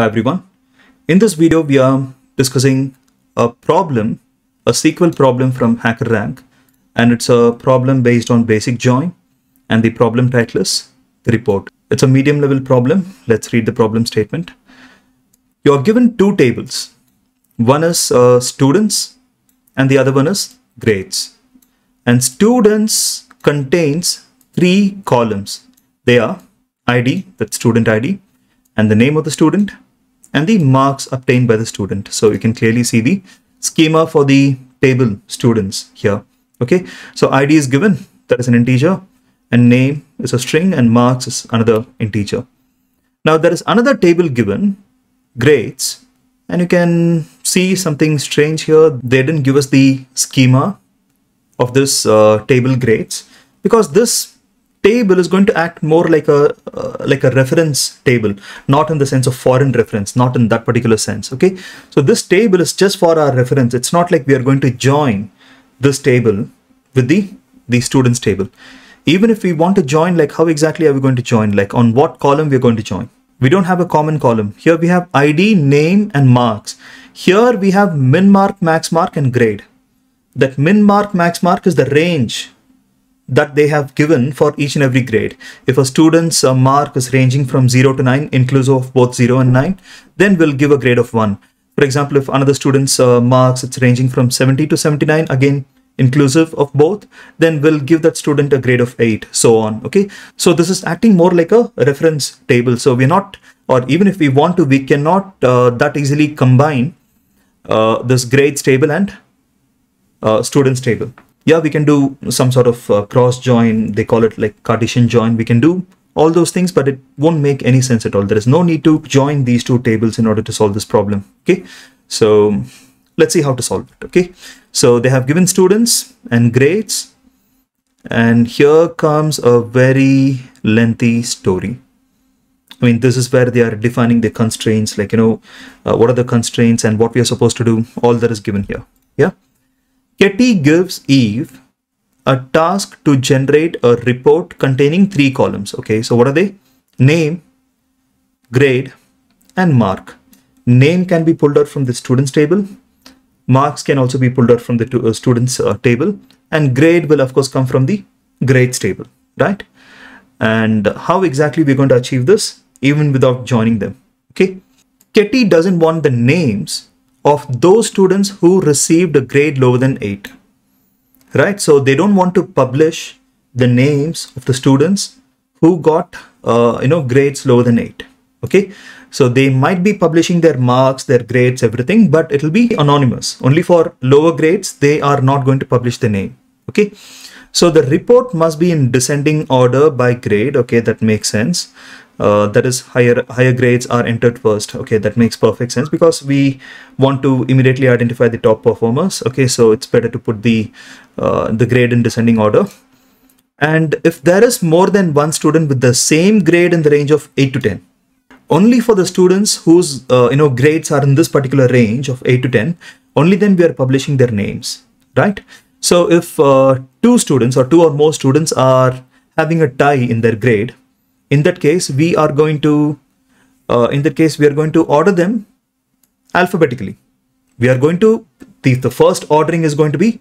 Hi everyone. In this video, we are discussing a problem, a SQL problem from HackerRank, and it's a problem based on basic join, and the problem title is the report. It's a medium level problem. Let's read the problem statement. You're given two tables. One is uh, students, and the other one is grades. And students contains three columns. They are ID, that's student ID, and the name of the student, and the marks obtained by the student. So you can clearly see the schema for the table students here. Okay, so ID is given, that is an integer, and name is a string, and marks is another integer. Now there is another table given, grades, and you can see something strange here. They didn't give us the schema of this uh, table grades because this table is going to act more like a uh, like a reference table not in the sense of foreign reference not in that particular sense okay? So this table is just for our reference. It's not like we are going to join this table with the the students table. Even if we want to join like how exactly are we going to join? Like on what column we're going to join? We don't have a common column. Here we have id name and marks. Here we have min mark max mark and grade. That min mark max mark is the range that they have given for each and every grade. If a student's uh, mark is ranging from 0 to 9, inclusive of both 0 and 9, then we'll give a grade of 1. For example, if another student's uh, marks, it's ranging from 70 to 79, again, inclusive of both, then we'll give that student a grade of 8, so on, okay? So this is acting more like a reference table. So we're not, or even if we want to, we cannot uh, that easily combine uh, this grades table and uh, students table yeah, we can do some sort of uh, cross join. They call it like Cartesian join. We can do all those things, but it won't make any sense at all. There is no need to join these two tables in order to solve this problem. Okay, so let's see how to solve it. Okay, so they have given students and grades, and here comes a very lengthy story. I mean, this is where they are defining the constraints, like, you know, uh, what are the constraints and what we are supposed to do. All that is given here. Yeah. Katie gives Eve a task to generate a report containing three columns. Okay, so what are they? Name, grade, and mark. Name can be pulled out from the students table. Marks can also be pulled out from the uh, students uh, table. And grade will of course come from the grades table, right? And how exactly we're going to achieve this even without joining them, okay? Katie doesn't want the names of those students who received a grade lower than 8 right? So they don't want to publish the names of the students who got uh, you know grades lower than 8 okay? So they might be publishing their marks their grades everything but it will be anonymous. Only for lower grades they are not going to publish the name. Okay? So the report must be in descending order by grade. Okay? That makes sense uh, that is higher higher grades are entered first. Okay that makes perfect sense because we want to immediately identify the top performers. Okay so it's better to put the uh, the grade in descending order. And if there is more than one student with the same grade in the range of 8 to 10 only for the students whose uh, you know grades are in this particular range of 8 to 10 only then we are publishing their names right? So if uh, two students or two or more students are having a tie in their grade in that case we are going to uh, in that case we are going to order them alphabetically. We are going to the, the first ordering is going to be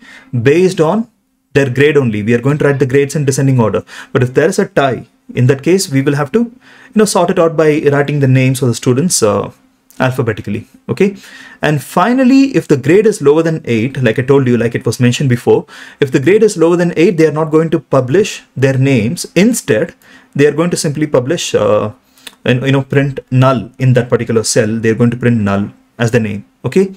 based on their grade only. We are going to write the grades in descending order. But if there is a tie in that case we will have to you know sort it out by writing the names of the students uh, alphabetically. Okay? And finally if the grade is lower than 8 like i told you like it was mentioned before if the grade is lower than 8 they are not going to publish their names. Instead they are going to simply publish uh, and you know print null in that particular cell. They're going to print null as the name okay?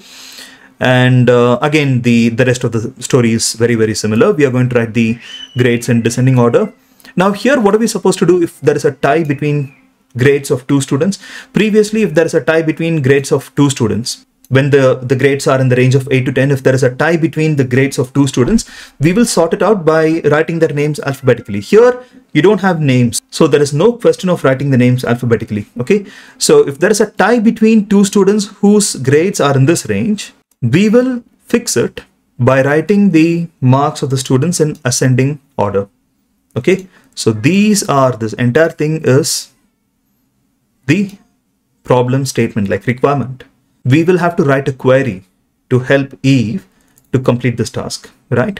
And uh, again the the rest of the story is very very similar. We are going to write the grades in descending order. Now here what are we supposed to do if there is a tie between grades of two students? Previously if there is a tie between grades of two students when the, the grades are in the range of 8 to 10, if there is a tie between the grades of two students, we will sort it out by writing their names alphabetically. Here, you don't have names. So there is no question of writing the names alphabetically. Okay. So if there is a tie between two students whose grades are in this range, we will fix it by writing the marks of the students in ascending order. Okay. So these are, this entire thing is the problem statement like requirement, we will have to write a query to help Eve to complete this task, right?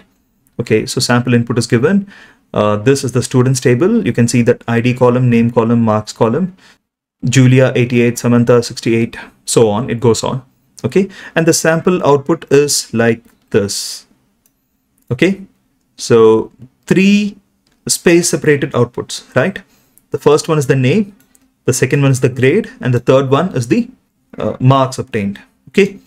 Okay, so sample input is given. Uh, this is the students table. You can see that ID column, name column, marks column, Julia 88, Samantha 68, so on. It goes on. Okay, and the sample output is like this. Okay, so three space separated outputs, right? The first one is the name, the second one is the grade, and the third one is the uh, marks obtained. Okay,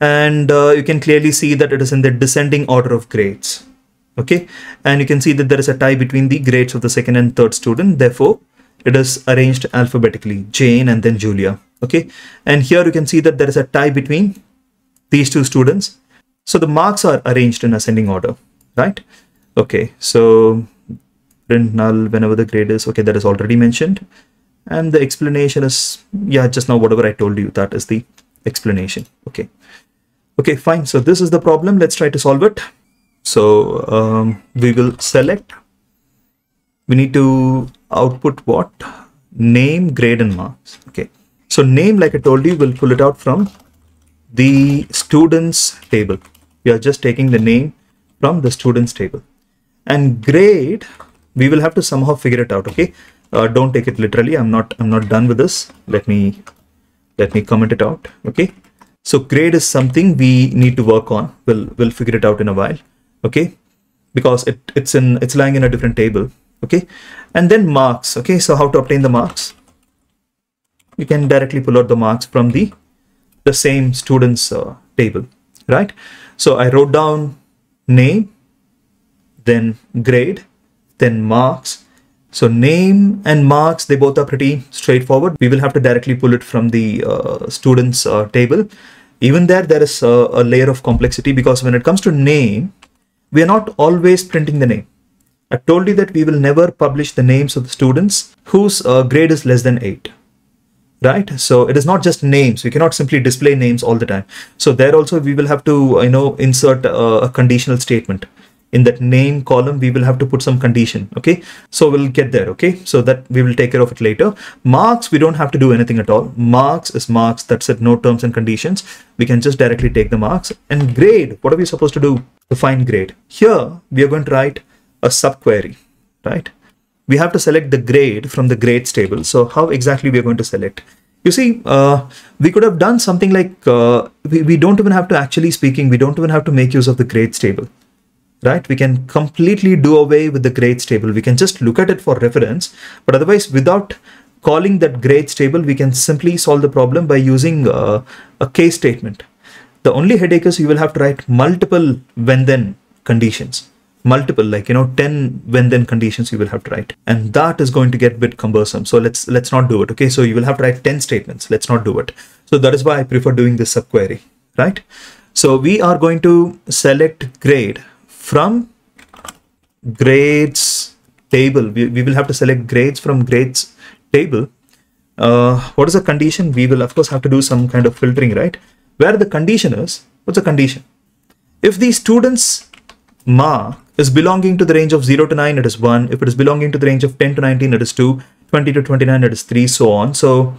and uh, you can clearly see that it is in the descending order of grades. Okay, and you can see that there is a tie between the grades of the second and third student. Therefore, it is arranged alphabetically, Jane and then Julia. Okay, and here you can see that there is a tie between these two students. So the marks are arranged in ascending order, right? Okay, so print null whenever the grade is okay that is already mentioned and the explanation is yeah just now whatever i told you that is the explanation. Okay. Okay fine. So this is the problem. Let's try to solve it. So um, we will select. We need to output what? Name grade and marks. Okay. So name like i told you we'll pull it out from the students table. We are just taking the name from the students table. And grade we will have to somehow figure it out. Okay uh, don't take it literally. I'm not i'm not done with this. Let me let me comment it out. Okay? So grade is something we need to work on. We'll we'll figure it out in a while. Okay? Because it it's in it's lying in a different table. Okay? And then marks. Okay? So how to obtain the marks? You can directly pull out the marks from the the same students uh, table. Right? So i wrote down name then grade then marks. So name and marks, they both are pretty straightforward. We will have to directly pull it from the uh, students uh, table. Even there, there is a, a layer of complexity because when it comes to name, we are not always printing the name. I told you that we will never publish the names of the students whose uh, grade is less than 8 right so it is not just names we cannot simply display names all the time so there also we will have to you know insert a, a conditional statement in that name column we will have to put some condition okay? So we'll get there okay? So that we will take care of it later. Marks we don't have to do anything at all. Marks is marks that's it no terms and conditions. We can just directly take the marks. And grade what are we supposed to do to find grade? Here we are going to write a subquery right? We have to select the grade from the grades table. So how exactly we are going to select? You see uh, we could have done something like uh, we, we don't even have to actually speaking. We don't even have to make use of the grades table right? We can completely do away with the grades table. We can just look at it for reference, but otherwise without calling that grades table, we can simply solve the problem by using uh, a case statement. The only headache is you will have to write multiple when then conditions. Multiple like you know 10 when then conditions you will have to write. And that is going to get a bit cumbersome. So let's let's not do it okay? So you will have to write 10 statements. Let's not do it. So that is why i prefer doing this subquery right? So we are going to select grade from grades table we, we will have to select grades from grades table. Uh, what is the condition? We will of course have to do some kind of filtering right? Where the condition is what's the condition? If the students mark is belonging to the range of 0 to 9 it is 1 if it is belonging to the range of 10 to 19 it is 2 20 to 29 it is 3 so on. So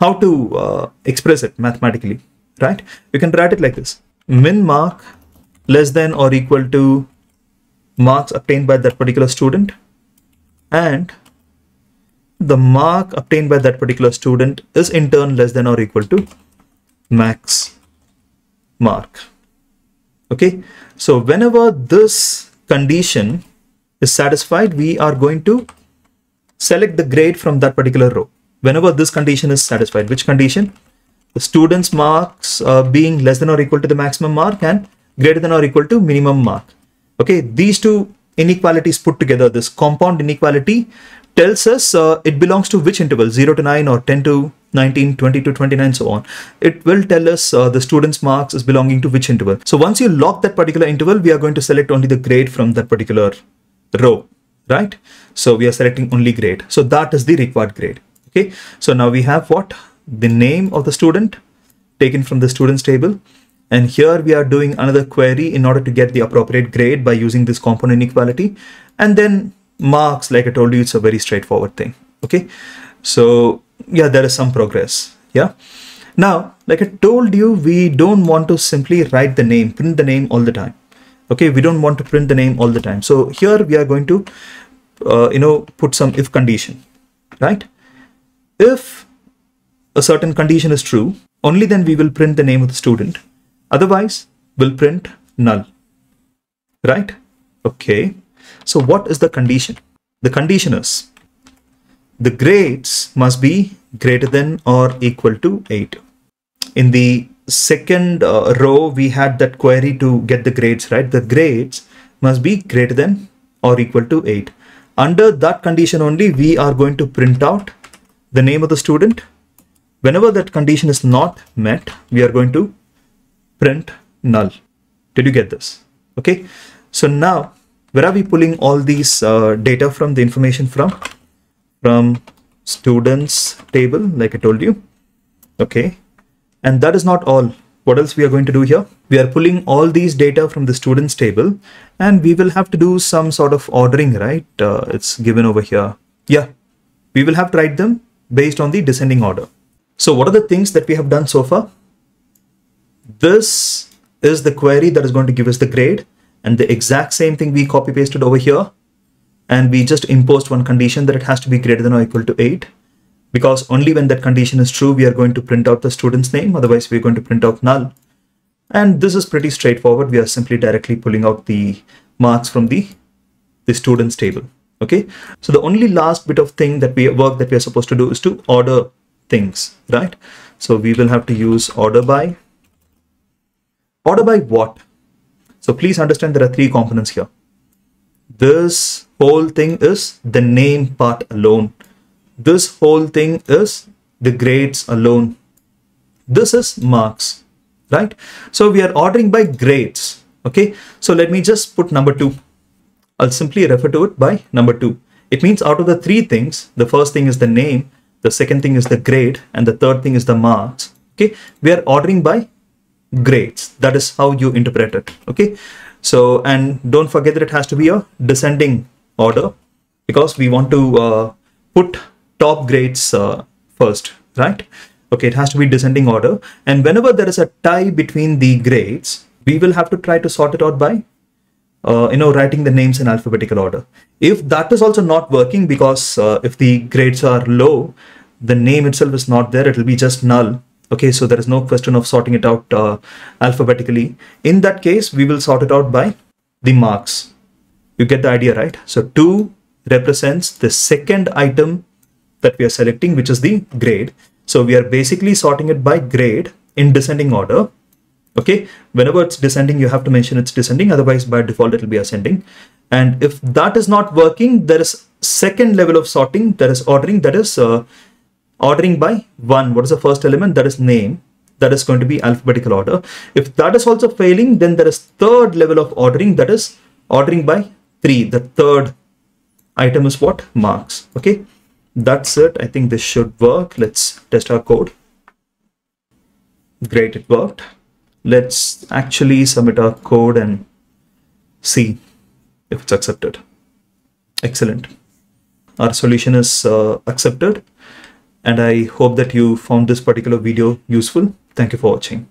how to uh, express it mathematically right? You can write it like this. Min mark less than or equal to marks obtained by that particular student. And the mark obtained by that particular student is in turn less than or equal to max mark. Okay? So whenever this condition is satisfied we are going to select the grade from that particular row. Whenever this condition is satisfied which condition? The student's marks uh, being less than or equal to the maximum mark and greater than or equal to minimum mark. Okay, these two inequalities put together, this compound inequality tells us uh, it belongs to which interval? 0 to 9 or 10 to 19 20 to 29 so on. It will tell us uh, the student's marks is belonging to which interval. So once you lock that particular interval we are going to select only the grade from that particular row right? So we are selecting only grade. So that is the required grade okay? So now we have what? The name of the student taken from the students table and here we are doing another query in order to get the appropriate grade by using this compound inequality. And then marks, like I told you, it's a very straightforward thing. Okay. So yeah, there is some progress. Yeah. Now, like I told you, we don't want to simply write the name, print the name all the time. Okay, we don't want to print the name all the time. So here we are going to, uh, you know, put some if condition, right? If a certain condition is true, only then we will print the name of the student. Otherwise, we'll print null, right? Okay. So what is the condition? The condition is the grades must be greater than or equal to 8 in the second uh, row, we had that query to get the grades, right? The grades must be greater than or equal to 8. Under that condition only, we are going to print out the name of the student. Whenever that condition is not met, we are going to print null. Did you get this? Okay. So now, where are we pulling all these uh, data from, the information from? From students table, like I told you. Okay. And that is not all. What else we are going to do here? We are pulling all these data from the students table and we will have to do some sort of ordering, right? Uh, it's given over here. Yeah, we will have to write them based on the descending order. So what are the things that we have done so far? This is the query that is going to give us the grade and the exact same thing we copy pasted over here and we just imposed one condition that it has to be greater than or equal to 8 because only when that condition is true, we are going to print out the student's name. Otherwise, we're going to print out null. And this is pretty straightforward. We are simply directly pulling out the marks from the, the students table. Okay. So the only last bit of thing that we work that we are supposed to do is to order things, right? So we will have to use order by. Order by what? So please understand there are three components here. This whole thing is the name part alone this whole thing is the grades alone. This is marks, right? So we are ordering by grades. Okay, so let me just put number two. I'll simply refer to it by number two. It means out of the three things, the first thing is the name, the second thing is the grade, and the third thing is the marks. Okay, we are ordering by grades. That is how you interpret it. Okay, so and don't forget that it has to be a descending order because we want to uh, put top grades uh, first, right? Okay, it has to be descending order. And whenever there is a tie between the grades, we will have to try to sort it out by, uh, you know, writing the names in alphabetical order. If that is also not working because uh, if the grades are low, the name itself is not there, it will be just null. Okay, so there is no question of sorting it out uh, alphabetically. In that case, we will sort it out by the marks. You get the idea, right? So 2 represents the second item that we are selecting, which is the grade. So we are basically sorting it by grade in descending order. Okay, whenever it's descending, you have to mention it's descending. Otherwise, by default, it will be ascending. And if that is not working, there is second level of sorting, that is ordering, that is uh, ordering by one. What is the first element? That is name. That is going to be alphabetical order. If that is also failing, then there is third level of ordering, that is ordering by three. The third item is what? Marks. Okay that's it i think this should work let's test our code great it worked let's actually submit our code and see if it's accepted excellent our solution is uh, accepted and i hope that you found this particular video useful. Thank you for watching